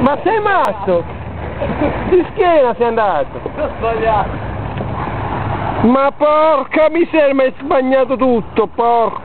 Ma sei matto? Di schiena sei andato! Ho sbagliato. Ma porca miseria, mi hai sbagnato tutto, porco!